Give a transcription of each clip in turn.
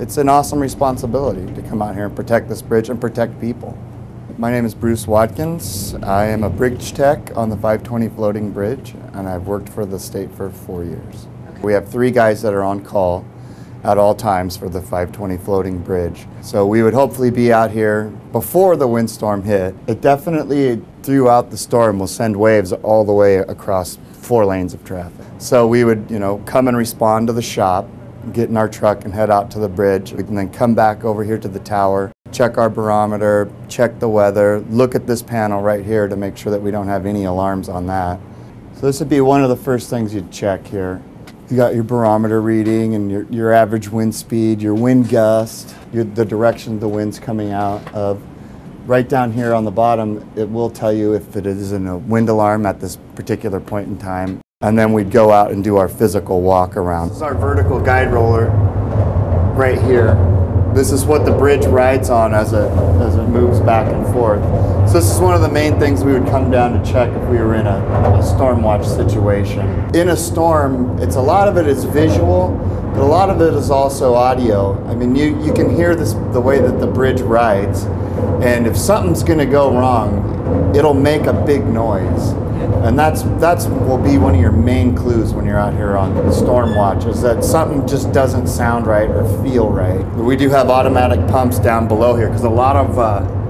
it's an awesome responsibility to come out here and protect this bridge and protect people. My name is Bruce Watkins. I am a bridge tech on the 520 floating bridge, and I've worked for the state for four years. We have three guys that are on call at all times for the 520 floating bridge. So we would hopefully be out here before the windstorm hit. It definitely, throughout the storm, will send waves all the way across four lanes of traffic. So we would, you know, come and respond to the shop, get in our truck and head out to the bridge. We can then come back over here to the tower, check our barometer, check the weather, look at this panel right here to make sure that we don't have any alarms on that. So this would be one of the first things you'd check here. You got your barometer reading and your, your average wind speed, your wind gust, your, the direction the wind's coming out of. Right down here on the bottom, it will tell you if it is in a wind alarm at this particular point in time. And then we'd go out and do our physical walk around. This is our vertical guide roller right here. This is what the bridge rides on as it, as it moves back and forth. So this is one of the main things we would come down to check if we were in a, a storm watch situation. In a storm, it's a lot of it is visual, but a lot of it is also audio. I mean, you, you can hear this the way that the bridge rides, and if something's going to go wrong, it'll make a big noise. And that's that's will be one of your main clues when you're out here on storm watch is that something just doesn't sound right or feel right. We do have automatic pumps down below here because a lot of uh,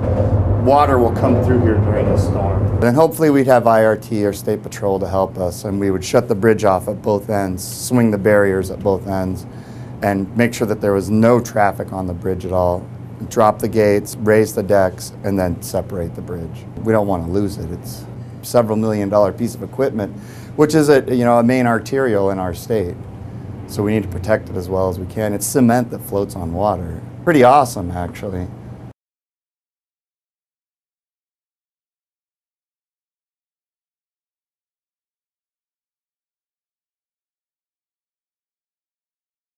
water will come through here during a storm. Then hopefully we'd have IRT or State Patrol to help us, and we would shut the bridge off at both ends, swing the barriers at both ends, and make sure that there was no traffic on the bridge at all. Drop the gates, raise the decks, and then separate the bridge. We don't want to lose it. It's several million dollar piece of equipment, which is a you know a main arterial in our state. So we need to protect it as well as we can. It's cement that floats on water. Pretty awesome, actually.